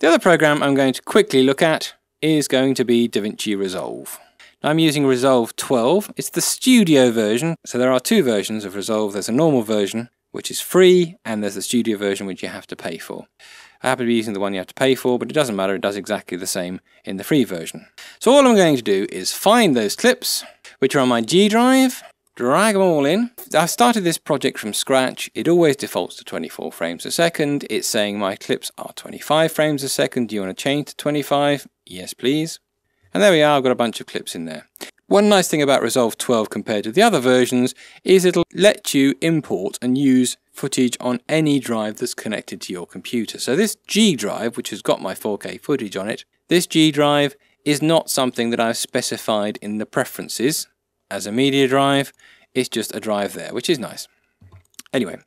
The other program I'm going to quickly look at is going to be DaVinci Resolve. Now I'm using Resolve 12. It's the studio version, so there are two versions of Resolve. There's a normal version, which is free, and there's the studio version, which you have to pay for. I happen to be using the one you have to pay for, but it doesn't matter, it does exactly the same in the free version. So all I'm going to do is find those clips, which are on my G drive, drag them all in. I started this project from scratch. It always defaults to 24 frames a second. It's saying my clips are 25 frames a second. Do you want to change to 25? Yes, please. And there we are, I've got a bunch of clips in there. One nice thing about Resolve 12 compared to the other versions is it'll let you import and use footage on any drive that's connected to your computer. So this G drive, which has got my 4K footage on it, this G drive is not something that I've specified in the preferences as a media drive. It's just a drive there, which is nice. Anyway,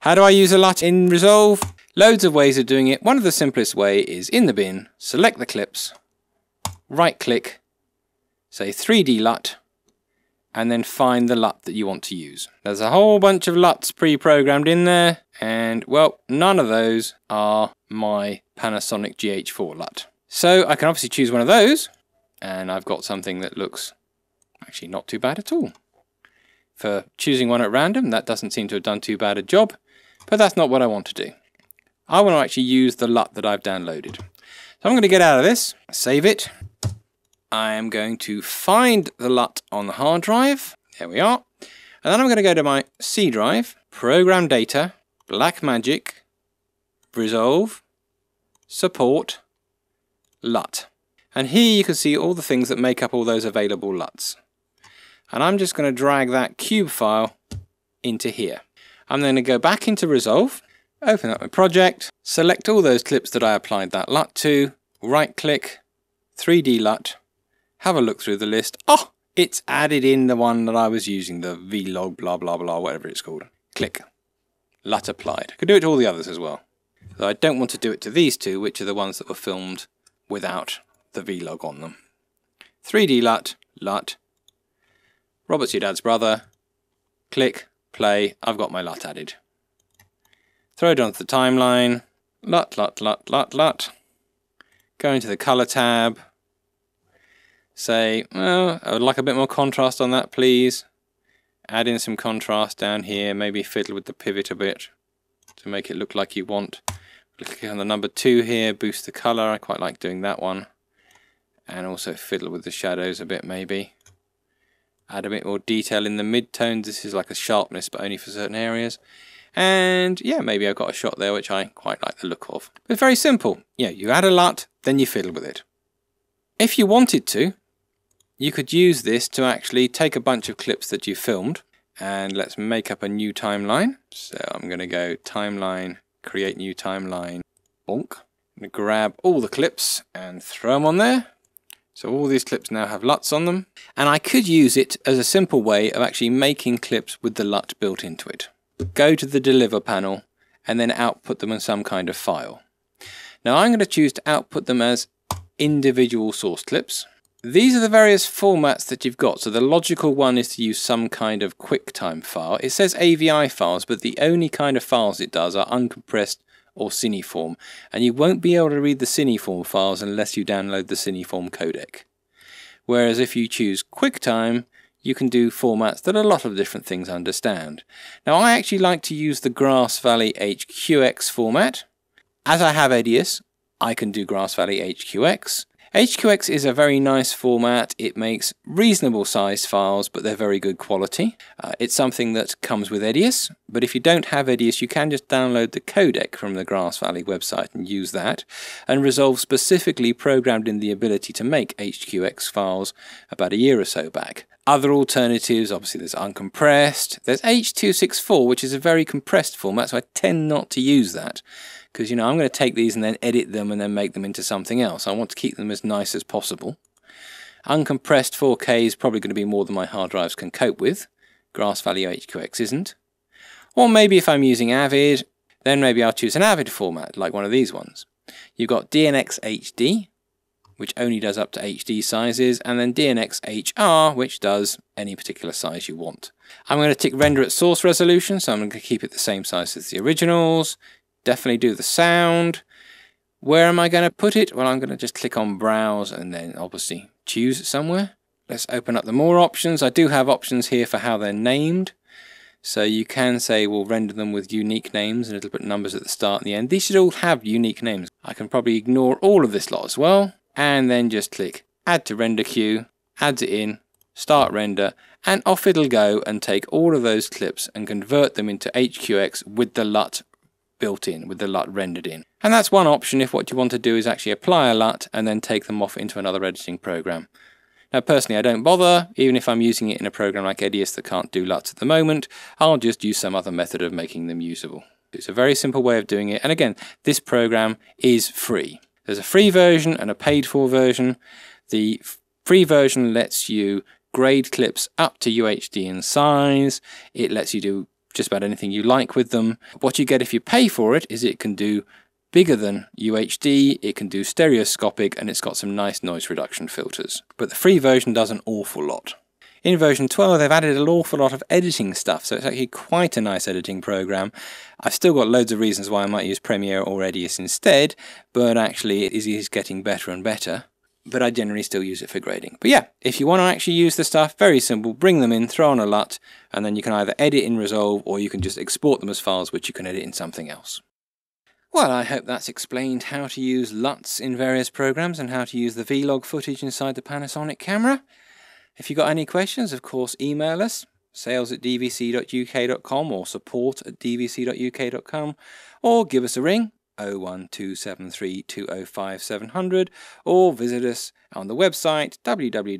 how do I use a LUT in Resolve? Loads of ways of doing it. One of the simplest way is in the bin, select the clips, right click, say 3D LUT, and then find the LUT that you want to use. There's a whole bunch of LUTs pre-programmed in there, and well, none of those are my Panasonic GH4 LUT. So I can obviously choose one of those, and I've got something that looks actually not too bad at all. For choosing one at random, that doesn't seem to have done too bad a job, but that's not what I want to do. I want to actually use the LUT that I've downloaded. So I'm going to get out of this, save it, I am going to find the LUT on the hard drive. There we are. And then I'm going to go to my C drive, Program Data, Blackmagic, Resolve, Support, LUT. And here you can see all the things that make up all those available LUTs. And I'm just going to drag that cube file into here. I'm then going to go back into Resolve, open up my project, select all those clips that I applied that LUT to, right click, 3D LUT, have a look through the list. Oh, it's added in the one that I was using, the vlog blah blah blah, whatever it's called. Click. LUT applied. I could do it to all the others as well. I don't want to do it to these two, which are the ones that were filmed without the vlog on them. 3D LUT, LUT. Robert's your dad's brother. Click, play, I've got my LUT added. Throw it onto the timeline. LUT, LUT, LUT, LUT, LUT. Go into the color tab say, well, I would like a bit more contrast on that, please. Add in some contrast down here, maybe fiddle with the pivot a bit to make it look like you want. Click on the number two here, boost the color. I quite like doing that one. And also fiddle with the shadows a bit, maybe. Add a bit more detail in the mid-tones. This is like a sharpness, but only for certain areas. And yeah, maybe I've got a shot there which I quite like the look of. But very simple. Yeah, you add a LUT, then you fiddle with it. If you wanted to, you could use this to actually take a bunch of clips that you filmed and let's make up a new timeline. So I'm going to go timeline, create new timeline, bonk. Grab all the clips and throw them on there. So all these clips now have LUTs on them. And I could use it as a simple way of actually making clips with the LUT built into it. Go to the deliver panel and then output them in some kind of file. Now I'm going to choose to output them as individual source clips. These are the various formats that you've got. So the logical one is to use some kind of QuickTime file. It says AVI files, but the only kind of files it does are uncompressed or Cineform. And you won't be able to read the Cineform files unless you download the Cineform codec. Whereas if you choose QuickTime, you can do formats that a lot of different things understand. Now I actually like to use the Grass Valley HQX format. As I have EDIUS, I can do Grass Valley HQX. HQX is a very nice format. It makes reasonable sized files, but they're very good quality. Uh, it's something that comes with EDIUS, but if you don't have EDIUS, you can just download the codec from the Grass Valley website and use that. And Resolve specifically programmed in the ability to make HQX files about a year or so back. Other alternatives, obviously there's uncompressed, there's H.264, which is a very compressed format, so I tend not to use that because you know I'm going to take these and then edit them and then make them into something else. I want to keep them as nice as possible. Uncompressed 4K is probably going to be more than my hard drives can cope with. Grass Valley HQX isn't. Or maybe if I'm using Avid, then maybe I'll choose an Avid format, like one of these ones. You've got DNX HD, which only does up to HD sizes, and then DNX HR, which does any particular size you want. I'm going to tick render at source resolution, so I'm going to keep it the same size as the originals definitely do the sound. Where am I going to put it? Well, I'm going to just click on Browse and then obviously choose somewhere. Let's open up the more options. I do have options here for how they're named. So you can say we'll render them with unique names and it'll put numbers at the start and the end. These should all have unique names. I can probably ignore all of this lot as well and then just click add to render queue, adds it in, start render and off it'll go and take all of those clips and convert them into HQX with the LUT built in, with the LUT rendered in. And that's one option if what you want to do is actually apply a LUT and then take them off into another editing program. Now personally I don't bother, even if I'm using it in a program like Edius that can't do LUTs at the moment, I'll just use some other method of making them usable. It's a very simple way of doing it, and again, this program is free. There's a free version and a paid for version. The free version lets you grade clips up to UHD in size. It lets you do just about anything you like with them. What you get if you pay for it is it can do bigger than UHD, it can do stereoscopic, and it's got some nice noise reduction filters. But the free version does an awful lot. In version 12, they've added an awful lot of editing stuff, so it's actually quite a nice editing program. I've still got loads of reasons why I might use Premiere or Edius instead, but actually it is getting better and better. But I generally still use it for grading. But yeah, if you want to actually use the stuff, very simple, bring them in, throw on a LUT, and then you can either edit in Resolve or you can just export them as files which you can edit in something else. Well, I hope that's explained how to use LUTs in various programs and how to use the vlog footage inside the Panasonic camera. If you've got any questions, of course, email us, sales at dvc.uk.com or support at dvc.uk.com, or give us a ring, 01273205700, or visit us on the website www.dvc.uk.com.